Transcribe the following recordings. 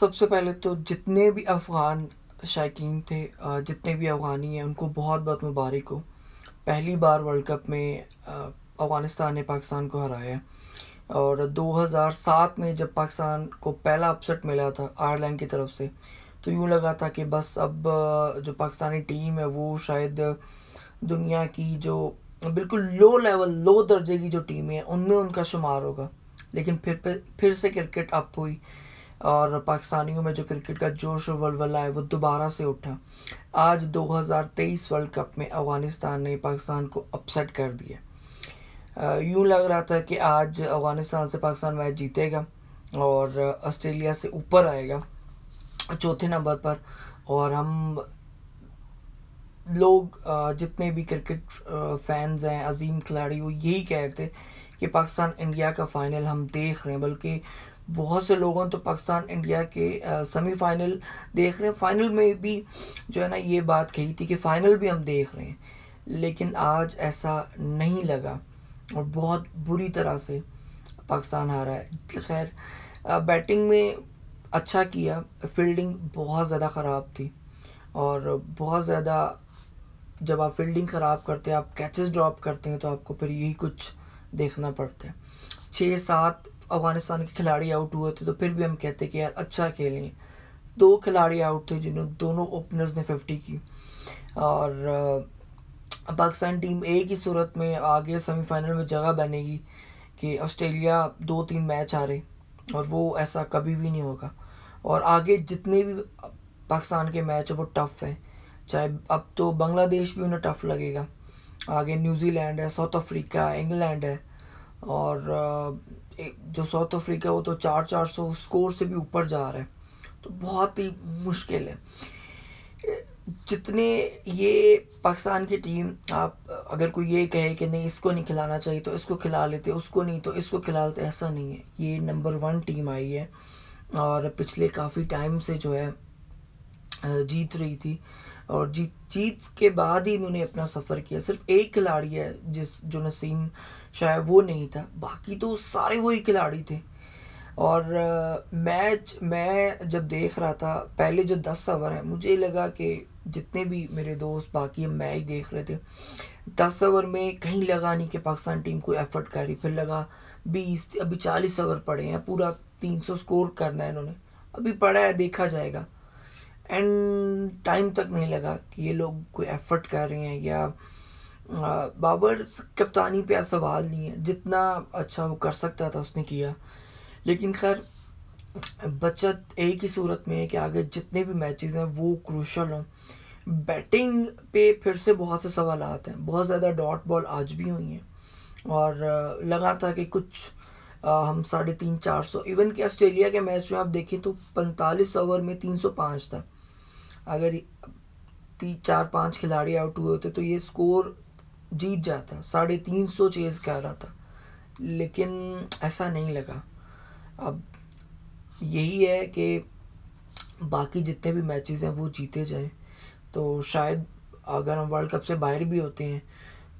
सबसे पहले तो जितने भी अफ़गान शायकीन थे जितने भी अफ़गानी हैं, उनको बहुत बहुत मुबारक हो। पहली बार वर्ल्ड कप में अफ़गानिस्तान ने पाकिस्तान को हराया। और 2007 में जब पाकिस्तान को पहला अपसेट मिला था आयरलैंड की तरफ़ से तो यूँ लगा था कि बस अब जो पाकिस्तानी टीम है, वो शायद दुनिया की जो बिल्कुल लो लेवल लो दर्जे की जो टीमें हैं, उनमें उनका शुमार होगा। लेकिन फिर फिर से क्रिकेट अप हुई। और पाकिस्तानियों में जो क्रिकेट का जोश वलवला है, वो दोबारा से उठा। आज 2023 वर्ल्ड कप में अफ़गानिस्तान ने पाकिस्तान को अपसेट कर दिया। यूँ लग रहा था कि आज अफ़गानिस्तान से पाकिस्तान मैच जीतेगा और ऑस्ट्रेलिया से ऊपर आएगा, चौथे नंबर पर। और हम लोग जितने भी क्रिकेट फैंस हैं, अजीम खिलाड़ी, वो यही कह रहे थे कि पाकिस्तान इंडिया का फ़ाइनल हम देख रहे हैं, बल्कि बहुत से लोगों तो पाकिस्तान इंडिया के सेमीफाइनल देख रहे हैं। फ़ाइनल में भी जो है ना, ये बात कही थी कि फ़ाइनल भी हम देख रहे हैं, लेकिन आज ऐसा नहीं लगा। और बहुत बुरी तरह से पाकिस्तान हारा है। खैर बैटिंग में अच्छा किया फील्डिंग बहुत ज़्यादा ख़राब थी। और बहुत ज़्यादा जब आप फील्डिंग ख़राब करते हैं, आप कैचेस ड्रॉप करते हैं तो आपको फिर यही कुछ देखना पड़ता है। छः सात अफ़गानिस्तान के खिलाड़ी आउट हुए थे तो फिर भी हम कहते कि यार अच्छा खेलें। दो खिलाड़ी आउट थे जिन्होंने दोनों ओपनर्स ने फिफ्टी की। और पाकिस्तान टीम एक ही सूरत में आगे सेमीफाइनल में जगह बनेगी कि ऑस्ट्रेलिया दो तीन मैच हारे और वो ऐसा कभी भी नहीं होगा। और आगे जितने भी पाकिस्तान के मैच है वो टफ़ है। चाहे अब तो बांग्लादेश भी उन्हें टफ़ लगेगा। आगे न्यूजीलैंड है, साउथ अफ्रीका है इंग्लैंड है। और जो साउथ अफ्रीका है, वो तो चार चार सौ स्कोर से भी ऊपर जा रहा है। तो बहुत ही मुश्किल है। जितने ये पाकिस्तान की टीम, आप, अगर कोई ये कहे कि नहीं, इसको नहीं खिलाना चाहिए तो इसको खिला लेते, उसको नहीं तो इसको खिला लेते ऐसा नहीं है। ये नंबर वन टीम आई है। और पिछले काफ़ी टाइम से जो है जीत रही थी। और जीत जीत के बाद ही इन्होंने अपना सफ़र किया। सिर्फ़ एक खिलाड़ी है जिस, जो नसीम शायद वो नहीं था। बाकी तो सारे वही खिलाड़ी थे। और मैच, मैं जब देख रहा था, पहले जो दस ओवर हैं, मुझे लगा कि जितने भी मेरे दोस्त बाकी मैच देख रहे थे। दस ओवर में कहीं लगा नहीं कि पाकिस्तान टीम को एफर्ट करी फिर लगा बीस, अभी चालीस ओवर पड़े हैं, पूरा तीन सौ स्कोर करना है इन्होंने। अभी पड़ा है, देखा जाएगा। एंड टाइम तक नहीं लगा कि ये लोग कोई एफर्ट कर रहे हैं या बाबर कप्तानी पे सवाल नहीं है। जितना अच्छा वो कर सकता था उसने किया। लेकिन खैर, बचत एक ही सूरत में है कि आगे जितने भी मैचेस हैं, वो क्रूशल हों। बैटिंग पे फिर से बहुत से सवाल आते हैं। बहुत ज़्यादा डॉट बॉल आज भी हुई हैं। और लगा था कि कुछ हम साढ़े तीन चार सौ इवन कि ऑस्ट्रेलिया के मैच में आप देखें तो पैंतालीस ओवर में तीन सौ पाँच था। अगर तीन, चार, पाँच खिलाड़ी आउट हुए होते तो ये स्कोर जीत जाता। साढ़े तीन सौ चेज़ कह रहा था। लेकिन ऐसा नहीं लगा। अब यही है कि बाकी जितने भी मैचेस हैं वो जीते जाएँ। तो शायद अगर हम वर्ल्ड कप से बाहर भी होते हैं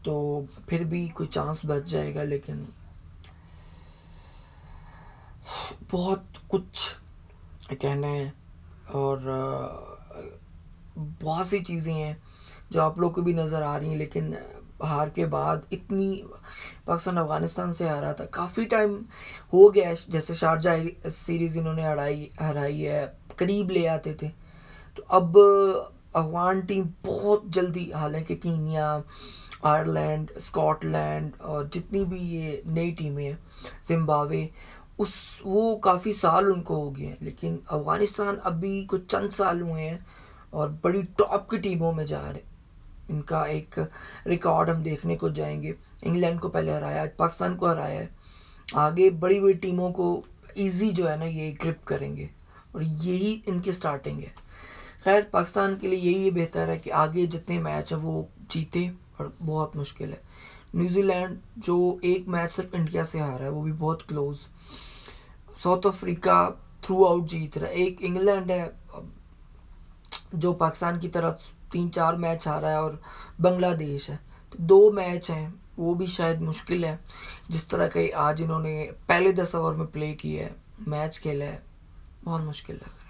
तो फिर भी कोई चांस बच जाएगा, लेकिन बहुत कुछ कहना है। और बहुत सी चीज़ें हैं जो आप लोग को भी नज़र आ रही हैं, लेकिन हार के बाद इतनी पाकिस्तान अफ़गानिस्तान से हारा था। काफ़ी टाइम हो गया जैसे शारजा सीरीज़ इन्होंने हराई हराई है, करीब ले आते थे। तो अब अफगान टीम बहुत जल्दी, हालाँकि कीनिया आयरलैंड, स्कॉटलैंड और जितनी भी ये नई टीमें हैं जिम्बावे उस, वो काफ़ी साल उनको हो गए हैं। लेकिन अफ़गानिस्तान अभी कुछ चंद साल हुए हैं और बड़ी टॉप की टीमों में जा रहे। इनका एक रिकॉर्ड हम देखने को जाएँगे। इंग्लैंड को पहले हराया पाकिस्तान को हराया है। आगे बड़ी बड़ी टीमों को इजी जो है ना, ये ग्रिप करेंगे और यही इनकी स्टार्टिंग है। खैर, पाकिस्तान के लिए यही बेहतर है कि आगे जितने मैच हैं वो जीते और बहुत मुश्किल है। न्यूजीलैंड जो एक मैच सिर्फ़ इंडिया से हारा है, वो भी बहुत close South Africa throughout जीत रहा है। एक इंग्लैंड है जो पाकिस्तान की तरफ़ तीन चार मैच आ रहा है और बांग्लादेश है। तो दो मैच हैं, वो भी शायद मुश्किल है। जिस तरह के आज इन्होंने पहले दस ओवर में प्ले किया है, मैच खेला है, बहुत मुश्किल है